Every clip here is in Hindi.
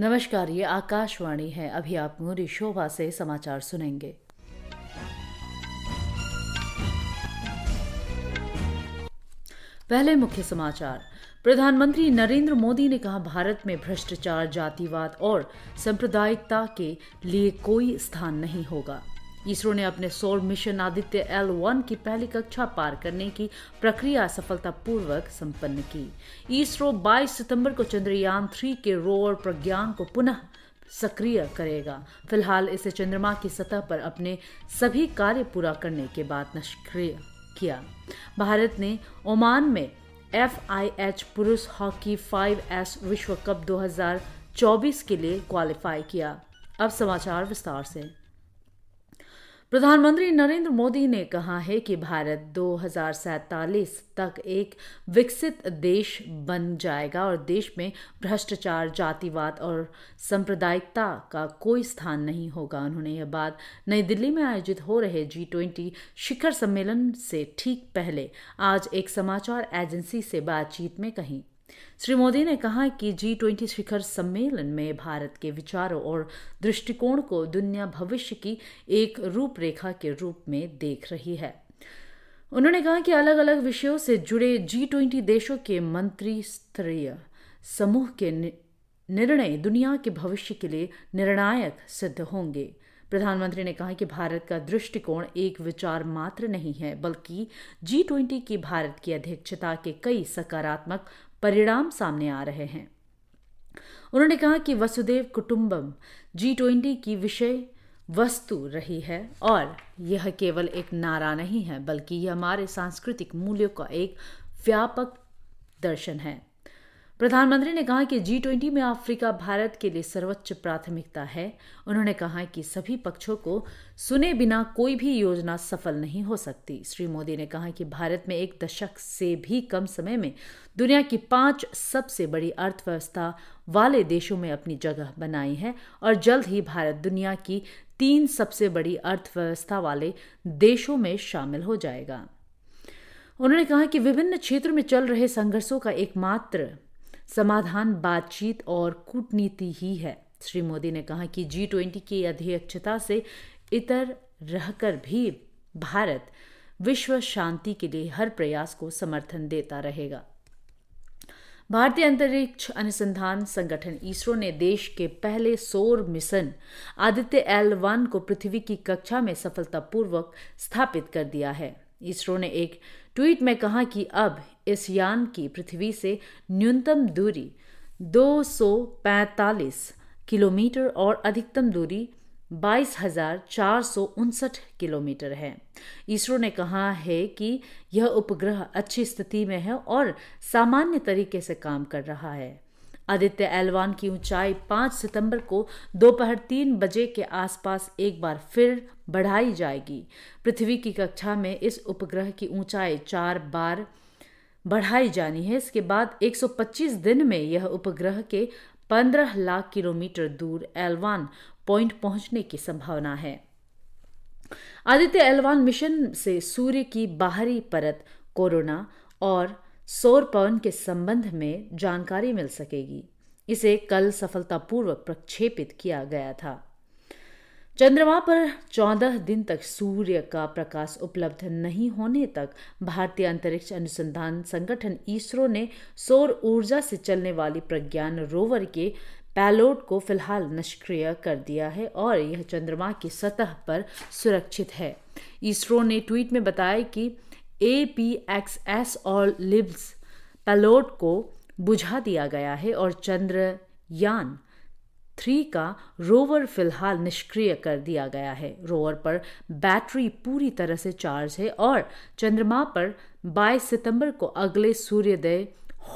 नमस्कार, ये आकाशवाणी है। अभी आप मोरी शोभा से समाचार सुनेंगे। पहले मुख्य समाचार। प्रधानमंत्री नरेंद्र मोदी ने कहा, भारत में भ्रष्टाचार, जातिवाद और सांप्रदायिकता के लिए कोई स्थान नहीं होगा। इसरो ने अपने सौर मिशन आदित्य एल वन की पहली कक्षा पार करने की प्रक्रिया सफलतापूर्वक संपन्न की। इसरो 22 सितंबर को चंद्रयान थ्री के रोवर प्रज्ञान को पुनः सक्रिय करेगा। फ़िलहाल इसे चंद्रमा की सतह पर अपने सभी कार्य पूरा करने के बाद निष्क्रिय किया। भारत ने ओमान में एफ़ आई एच पुरुष हॉकी 5 एस विश्व कप 2024 के लिए क्वालिफाई किया। अब समाचार विस्तार से। प्रधानमंत्री नरेंद्र मोदी ने कहा है कि भारत दो हज़ार सैंतालीस तक एक विकसित देश बन जाएगा और देश में भ्रष्टाचार, जातिवाद और सांप्रदायिकता का कोई स्थान नहीं होगा। उन्होंने यह बात नई दिल्ली में आयोजित हो रहे जी ट्वेंटी शिखर सम्मेलन से ठीक पहले आज एक समाचार एजेंसी से बातचीत में कही। श्री मोदी ने कहा कि जी ट्वेंटी शिखर सम्मेलन में भारत के विचारों और दृष्टिकोण को दुनिया भविष्य की एक रूपरेखा के रूप में देख रही है। उन्होंने कहा कि अलग अलग विषयों से जुड़े जी ट्वेंटी देशों के मंत्री स्तरीय समूह के निर्णय दुनिया के भविष्य के लिए निर्णायक सिद्ध होंगे। प्रधानमंत्री ने कहा कि भारत का दृष्टिकोण एक विचार मात्र नहीं है, बल्कि जी ट्वेंटी की भारत की अध्यक्षता के कई सकारात्मक परिणाम सामने आ रहे हैं। उन्होंने कहा कि वसुदेव कुटुंबम जी ट्वेंटी की विषय वस्तु रही है और यह केवल एक नारा नहीं है, बल्कि यह हमारे सांस्कृतिक मूल्यों का एक व्यापक दर्शन है। प्रधानमंत्री ने कहा कि जी ट्वेंटी में अफ्रीका भारत के लिए सर्वोच्च प्राथमिकता है। उन्होंने कहा कि सभी पक्षों को सुने बिना कोई भी योजना सफल नहीं हो सकती। श्री मोदी ने कहा कि भारत में एक दशक से भी कम समय में दुनिया की पाँच सबसे बड़ी अर्थव्यवस्था वाले देशों में अपनी जगह बनाई है और जल्द ही भारत दुनिया की तीन सबसे बड़ी अर्थव्यवस्था वाले देशों में शामिल हो जाएगा। उन्होंने कहा कि विभिन्न क्षेत्रों में चल रहे संघर्षों का एकमात्र समाधान बातचीत और कूटनीति ही है। श्री मोदी ने कहा कि जी ट्वेंटी की अध्यक्षता से इतर रहकर भी भारत विश्व शांति के लिए हर प्रयास को समर्थन देता रहेगा। भारतीय अंतरिक्ष अनुसंधान संगठन इसरो ने देश के पहले सौर मिशन आदित्य एल वन को पृथ्वी की कक्षा में सफलतापूर्वक स्थापित कर दिया है। इसरो ने एक ट्वीट में कहा कि अब इस यान की पृथ्वी से न्यूनतम दूरी दो किलोमीटर और अधिकतम दूरी बाईस किलोमीटर है। इसरो ने कहा है कि यह उपग्रह अच्छी स्थिति में है और सामान्य तरीके से काम कर रहा है। आदित्य एलवान की ऊंचाई 5 सितंबर को दोपहर तीन बजे के आसपास एक बार फिर बढ़ाई जाएगी। पृथ्वी की कक्षा में इस उपग्रह की ऊंचाई चार बार बढ़ाई जानी है। इसके बाद 125 दिन में यह उपग्रह के 15 लाख किलोमीटर दूर एलवान पॉइंट पहुँचने की संभावना है। आदित्य एलवान मिशन से सूर्य की बाहरी परत कोरोना और सौर पवन के संबंध में जानकारी मिल सकेगी। इसे कल सफलतापूर्वक प्रक्षेपित किया गया था। चंद्रमा पर 14 दिन तक सूर्य का प्रकाश उपलब्ध नहीं होने तक भारतीय अंतरिक्ष अनुसंधान संगठन इसरो ने सौर ऊर्जा से चलने वाली प्रज्ञान रोवर के पैलोड को फ़िलहाल निष्क्रिय कर दिया है और यह चंद्रमा की सतह पर सुरक्षित है। इसरो ने ट्वीट में बताया कि ए पी एक्स एस और लिब्स पेलोड को बुझा दिया गया है और चंद्रयान थ्री का रोवर फ़िलहाल निष्क्रिय कर दिया गया है। रोवर पर बैटरी पूरी तरह से चार्ज है और चंद्रमा पर 22 सितंबर को अगले सूर्योदय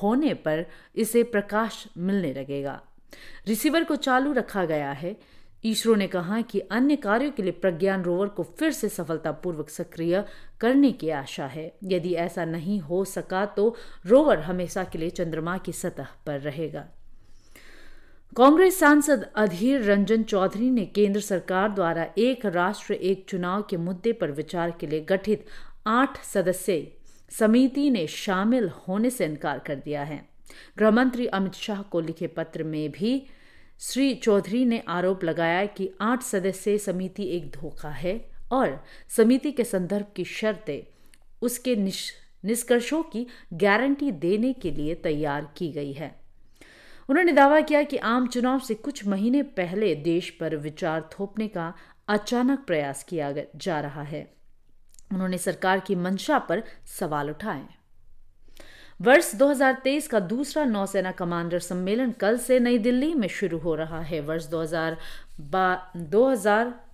होने पर इसे प्रकाश मिलने लगेगा। रिसीवर को चालू रखा गया है। इसरो ने कहा कि अन्य कार्यों के लिए प्रज्ञान रोवर को फिर से सफलतापूर्वक सक्रिय करने की आशा है। यदि ऐसा नहीं हो सका तो रोवर हमेशा के लिए चंद्रमा की सतह पर रहेगा। कांग्रेस सांसद अधीर रंजन चौधरी ने केंद्र सरकार द्वारा एक राष्ट्र, एक चुनाव के मुद्दे पर विचार के लिए गठित आठ सदस्यीय समिति ने शामिल होने से इनकार कर दिया है। गृहमंत्री अमित शाह को लिखे पत्र में भी श्री चौधरी ने आरोप लगाया कि आठ सदस्यीय समिति एक धोखा है और समिति के संदर्भ की शर्तें उसके निष्कर्षों की गारंटी देने के लिए तैयार की गई है। उन्होंने दावा किया कि आम चुनाव से कुछ महीने पहले देश पर विचार थोपने का अचानक प्रयास किया जा रहा है। उन्होंने सरकार की मंशा पर सवाल उठाए। वर्ष 2023 का दूसरा नौसेना कमांडर सम्मेलन कल से नई दिल्ली में शुरू हो रहा है। वर्ष 2000 2000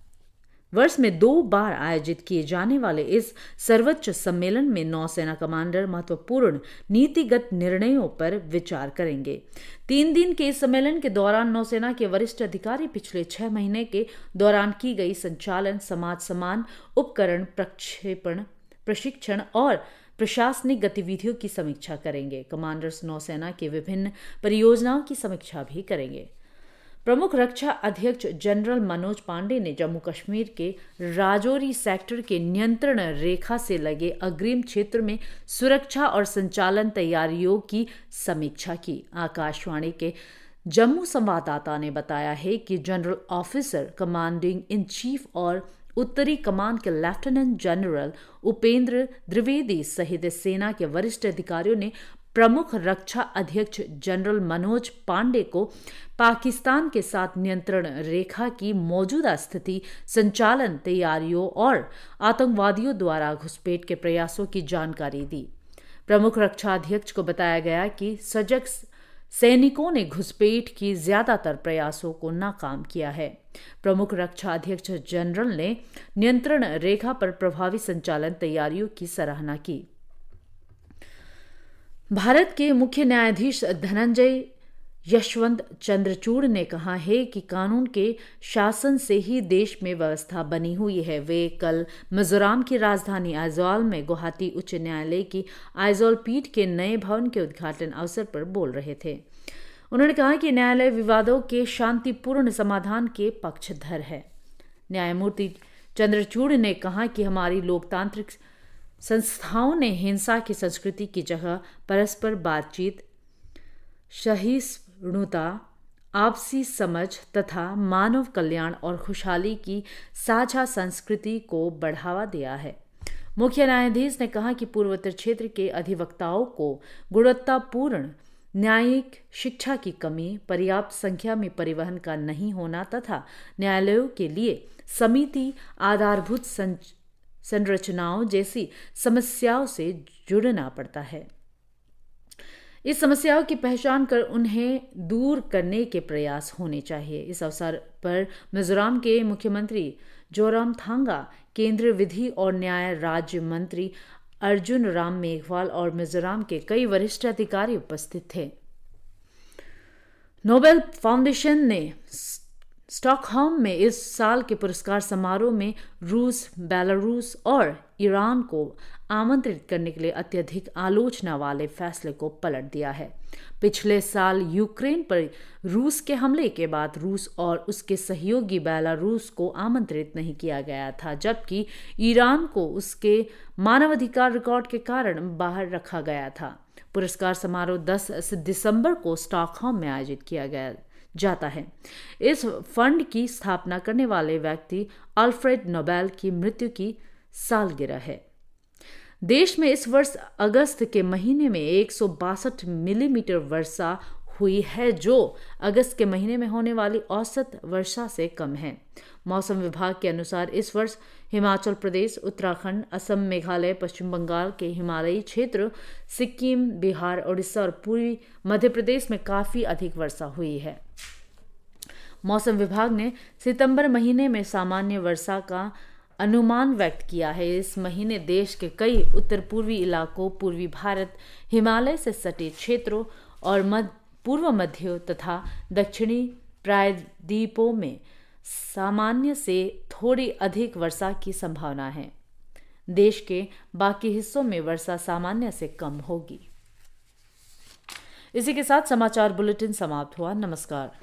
वर्ष में दो बार आयोजित किए जाने वाले इस सर्वोच्च सम्मेलन में नौसेना कमांडर महत्वपूर्ण नीतिगत निर्णयों पर विचार करेंगे। तीन दिन के इस सम्मेलन के दौरान नौसेना के वरिष्ठ अधिकारी पिछले छह महीने के दौरान की गई संचालन, समाज समान उपकरण प्रक्षेपण, प्रशिक्षण और प्रशासनिक गतिविधियों की समीक्षा करेंगे। कमांडर्स नौसेना के विभिन्न परियोजनाओं की समीक्षा भी करेंगे। प्रमुख रक्षा अध्यक्ष जनरल मनोज पांडे ने जम्मू कश्मीर के राजौरी सेक्टर के नियंत्रण रेखा से लगे अग्रिम क्षेत्र में सुरक्षा और संचालन तैयारियों की समीक्षा की। आकाशवाणी के जम्मू संवाददाता ने बताया है कि general officer commanding in chief और उत्तरी कमान के लेफ्टिनेंट जनरल उपेंद्र द्विवेदी सहित सेना के वरिष्ठ अधिकारियों ने प्रमुख रक्षा अध्यक्ष जनरल मनोज पांडे को पाकिस्तान के साथ नियंत्रण रेखा की मौजूदा स्थिति, संचालन तैयारियों और आतंकवादियों द्वारा घुसपैठ के प्रयासों की जानकारी दी। प्रमुख रक्षा अध्यक्ष को बताया गया कि सजग सैनिकों ने घुसपैठ की ज़्यादातर प्रयासों को नाकाम किया है। प्रमुख रक्षा अध्यक्ष जनरल ने नियंत्रण रेखा पर प्रभावी संचालन तैयारियों की सराहना की। भारत के मुख्य न्यायाधीश धनंजय यशवंत चंद्रचूड़ ने कहा है कि कानून के शासन से ही देश में व्यवस्था बनी हुई है। वे कल मिजोरम की राजधानी आइजॉल में गुवाहाटी उच्च न्यायालय की आइजॉल पीठ के नए भवन के उद्घाटन अवसर पर बोल रहे थे। उन्होंने कहा कि न्यायालय विवादों के शांतिपूर्ण समाधान के पक्षधर है। न्यायमूर्ति चंद्रचूड़ ने कहा कि हमारी लोकतांत्रिक संस्थाओं ने हिंसा की संस्कृति की जगह परस्पर बातचीत, सहिष्णुता, आपसी समझ तथा मानव कल्याण और खुशहाली की साझा संस्कृति को बढ़ावा दिया है। मुख्य न्यायाधीश ने कहा कि पूर्वोत्तर क्षेत्र के अधिवक्ताओं को गुणवत्तापूर्ण न्यायिक शिक्षा की कमी, पर्याप्त संख्या में परिवहन का नहीं होना तथा न्यायालयों के लिए समिति आधारभूत संरचनाओं जैसी समस्याओं से जुड़ना पड़ता है। इस समस्याओं की पहचान कर उन्हें दूर करने के प्रयास होने चाहिए। इस अवसर पर मिजोरम के मुख्यमंत्री जोराम थांगा, केंद्रीय विधि और न्याय राज्य मंत्री अर्जुन राम मेघवाल और मिजोरम के कई वरिष्ठ अधिकारी उपस्थित थे। नोबेल फाउंडेशन ने स्टॉकहोम में इस साल के पुरस्कार समारोह में रूस, बेलारूस और ईरान को आमंत्रित करने के लिए अत्यधिक आलोचना वाले फैसले को पलट दिया है। पिछले साल यूक्रेन पर रूस के हमले के बाद रूस और उसके सहयोगी बेलारूस को आमंत्रित नहीं किया गया था, जबकि ईरान को उसके मानवाधिकार रिकॉर्ड के कारण बाहर रखा गया था। पुरस्कार समारोह 10 दिसंबर को स्टॉकहोम में आयोजित किया गया जाता है। इस फंड की स्थापना करने वाले व्यक्ति अल्फ्रेड नोबेल की मृत्यु की सालगिरह है। देश में इस वर्ष अगस्त के महीने में एक सौ बासठ मिलीमीटर वर्षा हुई है जो अगस्त के महीने में होने वाली औसत वर्षा से कम है। मौसम विभाग के अनुसार इस वर्ष हिमाचल प्रदेश, उत्तराखंड, असम, मेघालय, पश्चिम बंगाल के हिमालयी क्षेत्र, सिक्किम, बिहार, उड़ीसा और पूर्वी मध्य प्रदेश में काफ़ी अधिक वर्षा हुई है। मौसम विभाग ने सितंबर महीने में सामान्य वर्षा का अनुमान व्यक्त किया है। इस महीने देश के कई उत्तर पूर्वी इलाकों, पूर्वी भारत, हिमालय से सटे क्षेत्रों और मध्य पूर्व मध्य तथा दक्षिणी प्रायद्वीपों में सामान्य से थोड़ी अधिक वर्षा की संभावना है। देश के बाकी हिस्सों में वर्षा सामान्य से कम होगी। इसी के साथ समाचार बुलेटिन समाप्त हुआ। नमस्कार।